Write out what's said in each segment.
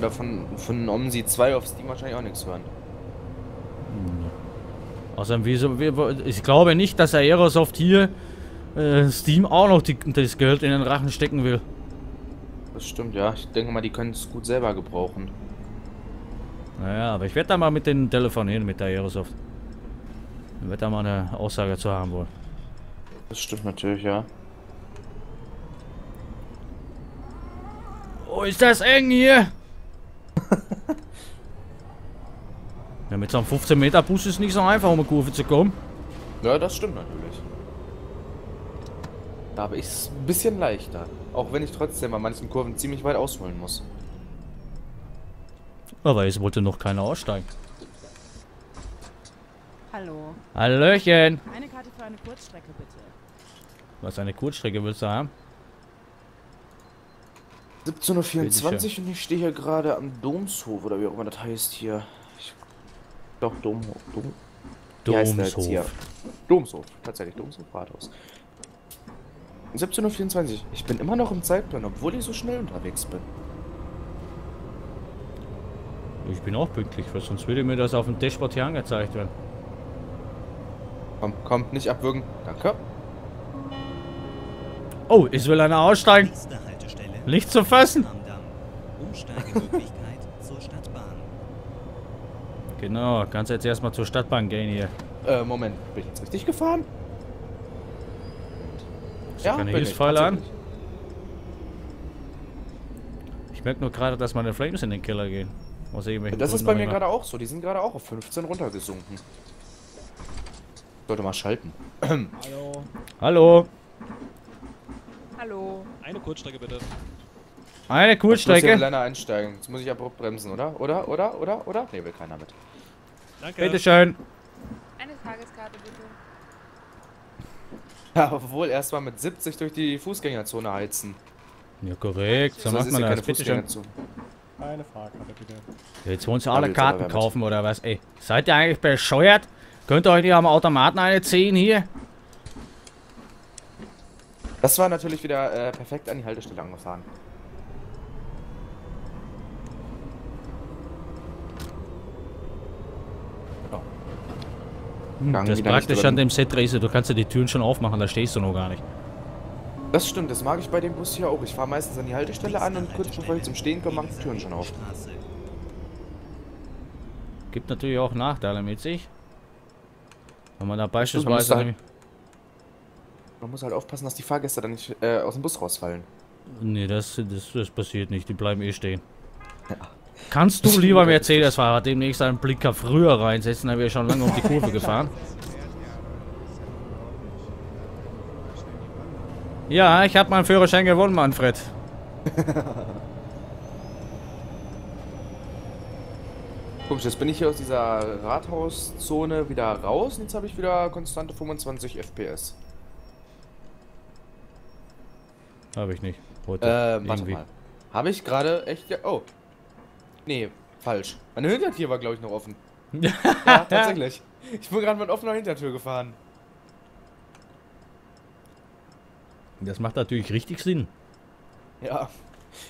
oder von, von OMSI 2 auf Steam wahrscheinlich auch nichts hören. Also wieso, wie, ich glaube nicht, dass Aerosoft hier äh, Steam auch noch die, das Geld in den Rachen stecken will. Das stimmt, ja. Ich denke mal, die können es gut selber gebrauchen. Naja, aber ich werde da mal mit denen telefonieren, mit der Aerosoft. Ich werde da mal eine Aussage zu haben wollen. Das stimmt natürlich, ja. Oh, ist das eng hier! Ja, mit so einem 15 Meter Bus ist es nicht so einfach, um eine Kurve zu kommen. Ja, das stimmt natürlich. Da habe ich es ein bisschen leichter. Auch wenn ich trotzdem an manchen Kurven ziemlich weit ausholen muss. Aber es wollte noch keiner aussteigen. Hallo. Hallöchen! Eine Karte für eine Kurzstrecke, bitte. Was, eine Kurzstrecke willst du haben? 17.24 Uhr und ich stehe hier gerade am Domshof oder wie auch immer das heißt hier. Doch, Dom, Dom, wie heißt der jetzt hier? Domshof. Domshof, tatsächlich Domshof Rathaus. 17.24 Uhr. Ich bin immer noch im Zeitplan, obwohl ich so schnell unterwegs bin. Ich bin auch pünktlich, weil sonst würde mir das auf dem Dashboard hier angezeigt werden. Komm, kommt nicht abwürgen. Danke. Oh, es will einer aussteigen. Nicht zu fassen. Am Damm. Umsteigemöglichkeit zur Stadtbahn. Genau, kannst jetzt erstmal zur Stadtbahn gehen hier. Äh, Moment. Bin ich jetzt richtig gefahren? Ist da keine bin ich, Hilfspfeile an? Ich merke nur gerade, dass meine Flames in den Keller gehen. Aus irgendwelchen Das ist Gründen bei auch mir gerade auch so. Die sind gerade auch auf 15 runtergesunken. Sollte mal schalten. Hallo. Hallo, Hallo. Eine Kurzstrecke bitte. Eine Jetzt muss hier Kurzstrecke. Einsteigen. Jetzt muss ich abrupt bremsen, oder? Oder? Oder? Oder? Oder? Nee, will keiner mit. Danke. Bitteschön. Eine Tageskarte, bitte. Ja, obwohl erstmal mit 70 durch die Fußgängerzone heizen. Ja, korrekt. So macht man ja das. keine Bitteschön. Fußgängerzone. Eine Fahrkarte bitte. Jetzt wollen sie alle jetzt Karten kaufen oder was? Ey, seid ihr eigentlich bescheuert? Könnt ihr euch nicht am Automaten eine ziehen hier? Das war natürlich wieder äh, perfekt an die Haltestelle angefahren. Gang Das nicht praktisch an dem Set Racer, du kannst ja die Türen schon aufmachen, da stehst du noch gar nicht. Das stimmt, das mag ich bei dem Bus hier auch. Ich fahre meistens an die Haltestelle an und kurz bevor ich zum Stehen komme, machen die Türen schon auf. Gibt natürlich auch Nachteile mit sich. Wenn man da man beispielsweise... muss da- nämlich- Man muss halt aufpassen, dass die Fahrgäste dann nicht äh, aus dem Bus rausfallen. Nee, das, das, das passiert nicht, die bleiben eh stehen. Kannst du, lieber Mercedes-Fahrer, demnächst einen Blicker früher reinsetzen, dann wäre ich schon lange um die Kurve gefahren. Ja, ich habe meinen Führerschein gewonnen, Manfred. Komisch, jetzt bin ich hier aus dieser Rathauszone wieder raus und jetzt habe ich wieder konstante 25 FPS. Habe ich nicht. Heute. Äh, warte mal. Habe ich gerade echt... Oh. Nee, falsch. Meine Hintertür war, glaube ich, noch offen. Ja, tatsächlich. Ich bin gerade mit offener Hintertür gefahren. Das macht natürlich richtig Sinn. Ja.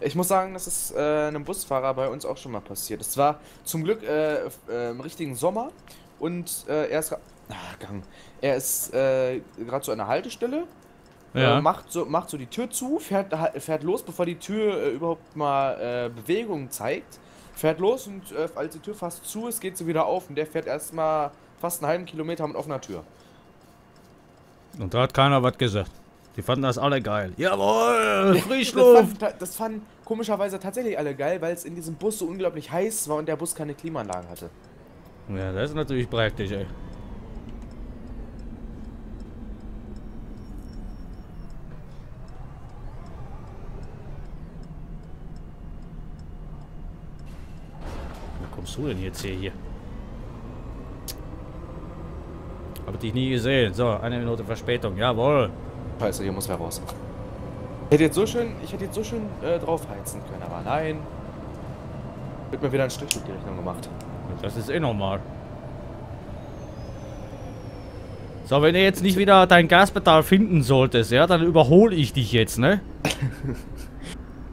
Ich muss sagen, das ist äh, einem Busfahrer bei uns auch schon mal passiert. Es war zum Glück äh, äh, im richtigen Sommer und äh, er ist... ra- Ah, Gang. Er ist äh, gerade zu einer Haltestelle Ja. Äh, macht, so, macht so die Tür zu, fährt, fährt los, bevor die Tür überhaupt mal Bewegung zeigt. Fährt los und äh, als die Tür fast zu ist, geht sie wieder auf. Und der fährt erstmal fast einen halben Kilometer mit offener Tür. Und da hat keiner was gesagt. Die fanden das alle geil. Jawohl, Das Frischluft. fanden, ta- das fanden komischerweise tatsächlich alle geil, weil es in diesem Bus so unglaublich heiß war und der Bus keine Klimaanlagen hatte. Ja, das ist natürlich praktisch, ey. Du denn jetzt her hier? Hab dich nie gesehen. So, eine Minute Verspätung. Jawohl. Scheiße, hier muss wer raus. Ich hätte jetzt so schön, ich hätte jetzt so schön äh, draufheizen können, aber nein. Wird mir wieder ein Strich durch die Rechnung gemacht. Das ist eh normal. So, wenn du jetzt nicht wieder dein Gaspedal finden solltest, ja, dann überhole ich dich jetzt, ne?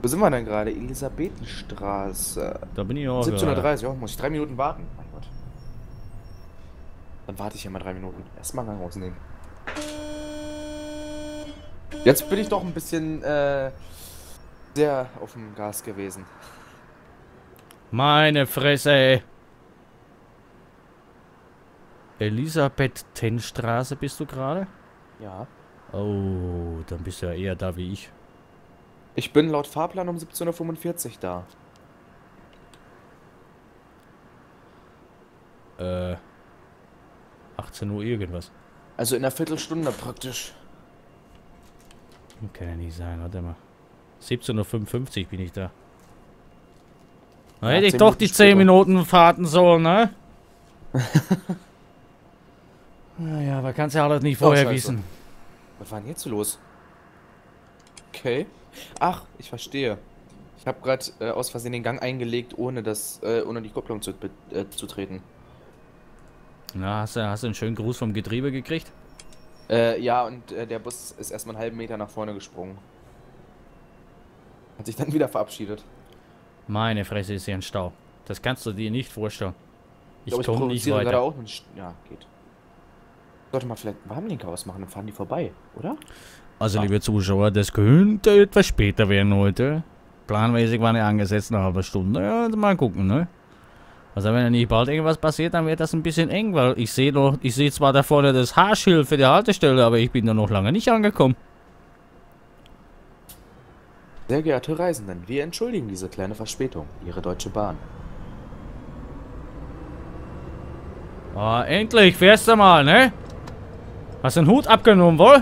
Wo sind wir denn gerade? Elisabethenstraße. Da bin ich auch. gerade. 17.30 Uhr, muss ich drei Minuten warten? Mein Gott. Dann warte ich hier mal drei Minuten. Erstmal Gang rausnehmen. Jetzt bin ich doch ein bisschen äh, sehr auf dem Gas gewesen. Meine Fresse, ey. Elisabeth-Ten-Straße bist du gerade? Ja. Oh, dann bist du ja eher da wie ich. Ich bin laut Fahrplan um 17.45 Uhr da. Äh. 18 Uhr irgendwas. Also in einer Viertelstunde praktisch. Kann ja nicht sein, warte mal. 17.55 Uhr bin ich da. Na, Ja, hätte ich 10 doch Minuten die später. 10 Minuten fahrten sollen, ne? naja, aber kannst ja alles nicht Oh, vorher scheiße. wissen. Was war denn jetzt so los? Okay. Ach, ich verstehe. Ich habe gerade äh, aus Versehen den Gang eingelegt, ohne das, äh, ohne die Kupplung zu, äh, zu treten. Na, hast du, hast du einen schönen Gruß vom Getriebe gekriegt? Äh, ja, und äh, der Bus ist erstmal einen halben Meter nach vorne gesprungen. Hat sich dann wieder verabschiedet. Meine Fresse ist hier ein Stau. Das kannst du dir nicht vorstellen. Ich glaub, komme nicht weiter. auch einen St- Ja, geht. Sollte mal vielleicht einen Warnblinker ausmachen, dann fahren die vorbei, oder? Also, liebe Zuschauer, das könnte etwas später werden heute. Planmäßig war eine angesetzt eine halbe Stunde. Ja, also mal gucken, ne? Also, wenn ja nicht bald irgendwas passiert, dann wird das ein bisschen eng, weil ich sehe doch, ich sehe zwar da vorne das Haarschild für die Haltestelle, aber ich bin da noch lange nicht angekommen. Sehr geehrte Reisenden, wir entschuldigen diese kleine Verspätung. Ihre Deutsche Bahn. Ah, endlich fährst du mal, ne? Hast den Hut abgenommen, wohl?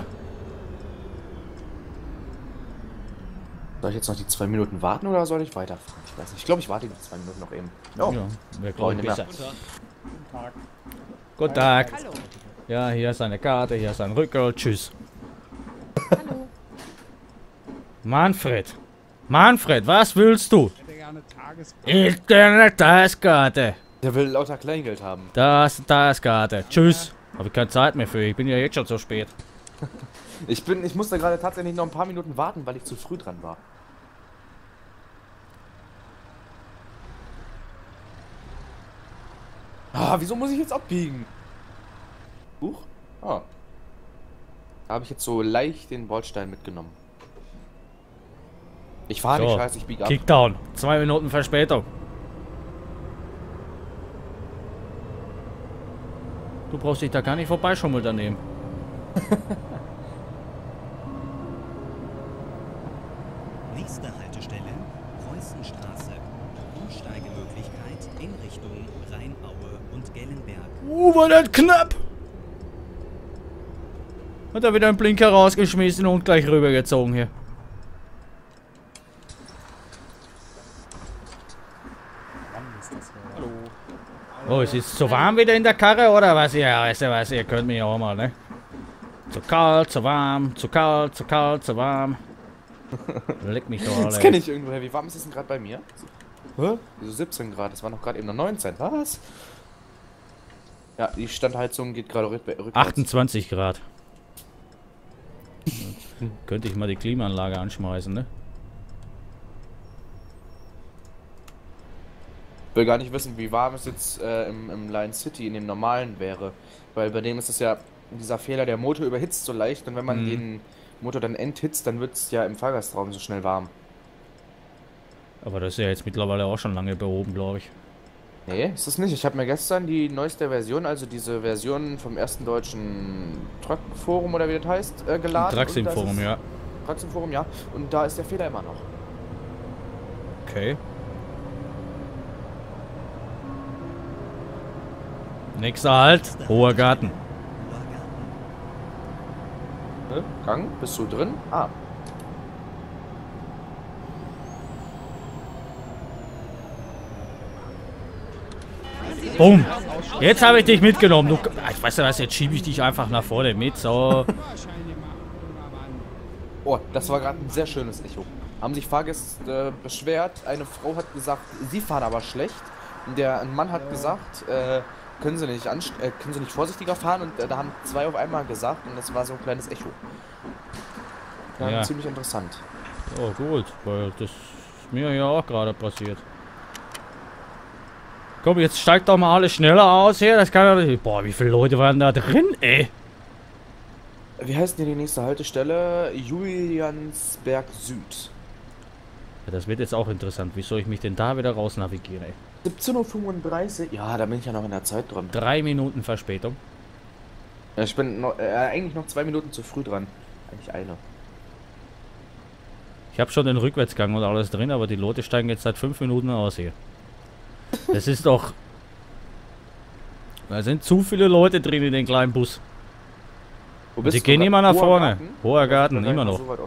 Soll ich jetzt noch die zwei Minuten warten oder soll ich weiterfahren? Ich weiß nicht. Ich glaube, ich warte die zwei Minuten noch eben. Oh, Ja, wäre Brauch glaube ich ich nicht besser. Guten Tag. Guten Tag. Hallo. Ja, hier ist eine Karte, hier ist ein Rückgeld. Tschüss. Hallo. Manfred. Manfred, was willst du? Ich hätte gerne Tages... Ich gerne Tageskarte. der will lauter Kleingeld haben. Das, Tageskarte. Tschüss. Habe ich keine Zeit mehr für. Ich bin ja jetzt schon so spät. Ich bin, ich musste gerade tatsächlich noch ein paar Minuten warten, weil ich zu früh dran war. Ah, wieso muss ich jetzt abbiegen? Huch. Ah. Da habe ich jetzt so leicht den Bordstein mitgenommen. Ich fahre nicht So, scheiße, ich biege ab. Kickdown. Zwei Minuten Verspätung. Du brauchst dich da gar nicht vorbeischummeln daneben. Nächste Haltestelle Preußenstraße. Umsteigemöglichkeit in Richtung Rheinaue und Gellenberg. Uh, war das knapp. Hat er wieder einen Blinker rausgeschmissen und gleich rübergezogen hier. Wann ist das hier? Hallo. Oh, es ist zu warm wieder in der Karre, oder was? Ja, weißt du was, ihr könnt mich auch mal, ne? Zu kalt, zu warm, zu kalt, zu kalt, zu warm. Leck mich doch alle. Das kenne ich irgendwoher. Wie warm ist es denn gerade bei mir? Hä? Wieso 17 Grad? Das war noch gerade eben noch 19. Was? Ja, die Standheizung geht gerade rück- rückwärts. 28 Grad. Könnte ich mal die Klimaanlage anschmeißen, ne? Ich will gar nicht wissen, wie warm es jetzt äh, im, im Lion City in dem normalen wäre. Weil bei dem ist es ja dieser Fehler, der Motor überhitzt so leicht und wenn man Mhm. den Motor dann enthitzt, dann wird es ja im Fahrgastraum so schnell warm. Aber das ist ja jetzt mittlerweile auch schon lange behoben, glaube ich. Nee, ist es nicht. Ich habe mir gestern die neueste Version, also diese Version vom ersten deutschen Truck-Forum oder wie das heißt, äh, geladen. Trax im Und das Forum, ist- ja. Trucks im Forum, ja. Und da ist der Fehler immer noch. Okay. Nächster Halt, Hoher Garten. Ne? Gang, bist du drin? Ah. Boom. Jetzt habe ich dich mitgenommen. Du, Ah, ich weiß ja was, jetzt schiebe ich dich einfach nach vorne mit. So. Oh, das war gerade ein sehr schönes Echo. Haben sich Fahrgäste äh, beschwert. Eine Frau hat gesagt, sie fahren aber schlecht. Und der ein Mann hat gesagt, äh, können sie nicht anst äh, können sie nicht vorsichtiger fahren und äh, da haben zwei auf einmal gesagt und das war so ein kleines Echo. Ja, Ja. ziemlich interessant. Oh gut, weil das ist mir ja auch gerade passiert. Komm, jetzt steigt doch mal alles schneller aus hier. Das kann ja nicht. Boah, wie viele Leute waren da drin, ey? Wie heißt denn die nächste Haltestelle? Juliansberg Süd. Ja, das wird jetzt auch interessant. Wie soll ich mich denn da wieder raus navigieren, ey? 17.35 Uhr. Ja, da bin ich ja noch in der Zeit dran. Drei Minuten Verspätung. Ich bin noch, äh, eigentlich noch zwei Minuten zu früh dran. Eigentlich eine. Ich habe schon den Rückwärtsgang und alles drin, aber die Leute steigen jetzt seit fünf Minuten aus hier. Das ist doch... Da sind zu viele Leute drin in den kleinen Bus. Wo Sie gehen immer nach Hoher vorne. Garten? Hoher Garten, immer noch. So.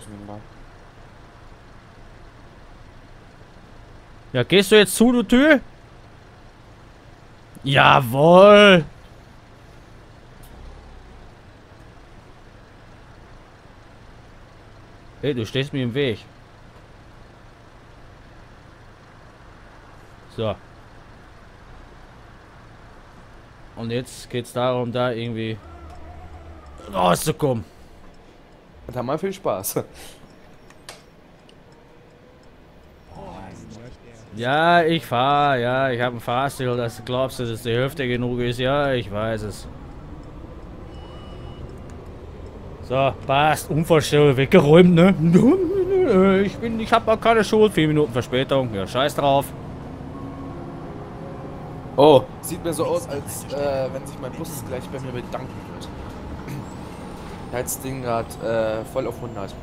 Ja, gehst du jetzt zu, du Tür? Jawohl! Hey, du stehst mir im Weg. So. Und jetzt geht's darum, da irgendwie rauszukommen. Und haben mal viel Spaß. Ja, ich fahr, ja, ich habe ein Fahrstil, das glaubst du, dass die Hälfte genug ist, ja, ich weiß es. So, passt, Unfallstelle weggeräumt, ne? Ich bin, ich habe auch keine Schuld, vier Minuten Verspätung, ja, scheiß drauf. Oh, sieht mir so aus, als äh, wenn sich mein Bus gleich bei mir bedanken wird. Heizding gerade äh, voll auf 100.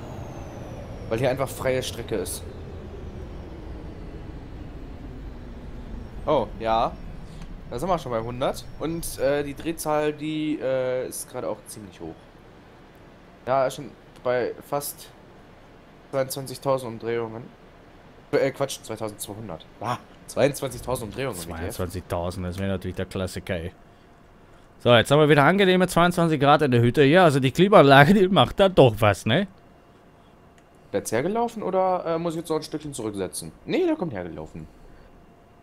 Weil hier einfach freie Strecke ist. Oh, ja. Da sind wir schon bei 100. Und äh, die Drehzahl, die äh, ist gerade auch ziemlich hoch. Ja, schon bei fast 22.000 Umdrehungen. Äh, Quatsch, 2200. Ah, 22.000 Umdrehungen. WTF. 22.000, das wäre natürlich der Klassiker, ey. So, jetzt haben wir wieder angenehme 22 Grad in der Hütte. Ja, also die Klimaanlage, die macht da doch was, ne? Der jetzt hergelaufen oder äh, muss ich jetzt noch ein Stückchen zurücksetzen? Nee, der kommt hergelaufen.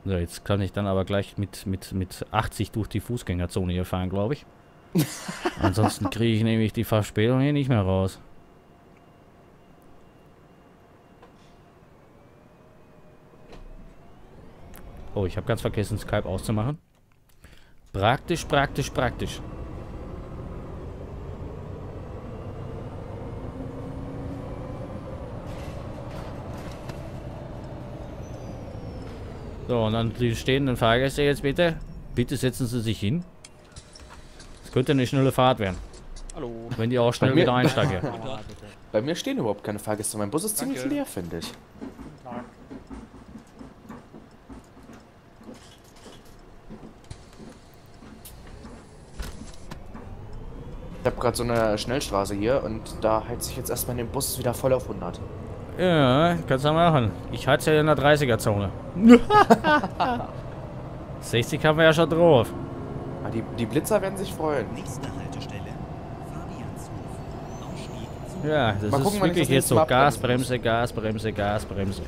So, jetzt kann ich dann aber gleich mit, mit, mit 80 durch die Fußgängerzone hier fahren, glaube ich. Ansonsten kriege ich nämlich die Verspätung hier nicht mehr raus. Oh, ich habe ganz vergessen, Skype auszumachen. Praktisch, praktisch, praktisch. So, und dann die stehenden Fahrgäste jetzt bitte. Bitte setzen Sie sich hin. Es könnte eine schnelle Fahrt werden, Hallo. wenn die auch schnell mir- wieder einsteigen. Bei mir stehen überhaupt keine Fahrgäste. Mein Bus ist ziemlich Danke. leer, finde ich. Guten Tag. Ich habe gerade so eine Schnellstraße hier und da heizt sich jetzt erstmal den Bus wieder voll auf 100. Ja, kannst du machen. Ich hatte ja in der 30er-Zone. 60 haben wir ja schon drauf. Ah, die, die Blitzer werden sich freuen. Nächste Haltestelle, Fabianshof. Ausstieg zum Ja, das Mal ist gucken, wirklich das jetzt so Mal Gas, abbremsen muss. Bremse, Gas, Bremse, Gas, Bremse.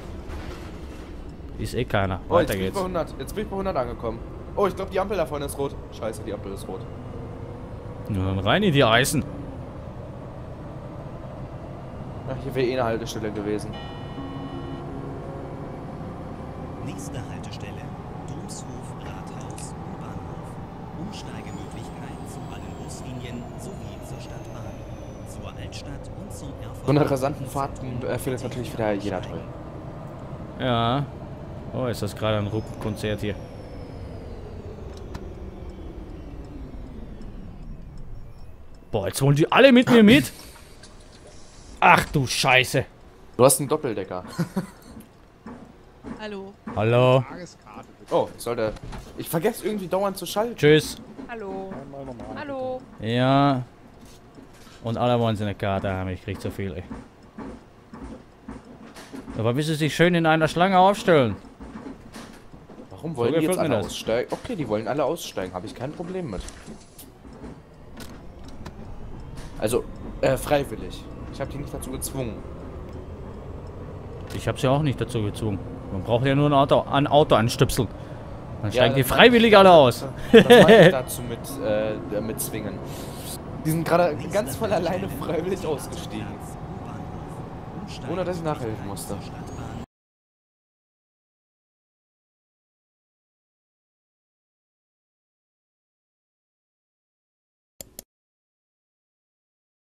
Ist eh keiner. Oh, jetzt Weiter bin ich geht's. bei 100. Jetzt bin ich bei 100 angekommen. Oh, ich glaube, die Ampel da vorne ist rot. Scheiße, die Ampel ist rot. Ja, dann rein in die Eisen. Ach, hier wäre eh eine Haltestelle gewesen. Nächste Haltestelle, Domshof, Rathaus und Bahnhof. Umsteigemöglichkeit zu allen Buslinien sowie zur Stadtbahn, zur Altstadt und zum Erfurter. So eine rasanten Fahrten äh, findet natürlich wieder jeder toll. Ja. Oh, ist das gerade ein Ruckkonzert hier. Boah, jetzt wollen die alle mit mir mit. Ach du Scheiße. Du hast einen Doppeldecker. Hallo. Hallo. Oh, ich sollte. Ich vergesse irgendwie dauernd zu schalten. Tschüss. Hallo. Hallo. Ja. Und alle wollen sie eine Karte haben. Ich krieg zu viel, ey. Aber wie sie sich schön in einer Schlange aufstellen. Warum wollen So die jetzt alle das. aussteigen? Okay, die wollen alle aussteigen. Habe ich kein Problem mit. Also, äh, freiwillig. Ich habe die nicht dazu gezwungen. Ich habe sie auch nicht dazu gezwungen. Man braucht ja nur ein Auto, ein Auto anstöpseln. Dann Ja, steigen die das freiwillig alle aus. Das meine ich dazu mit, äh, mit zwingen. Die sind gerade ganz von alleine freiwillig ausgestiegen. Ohne, dass ich nachhelfen musste.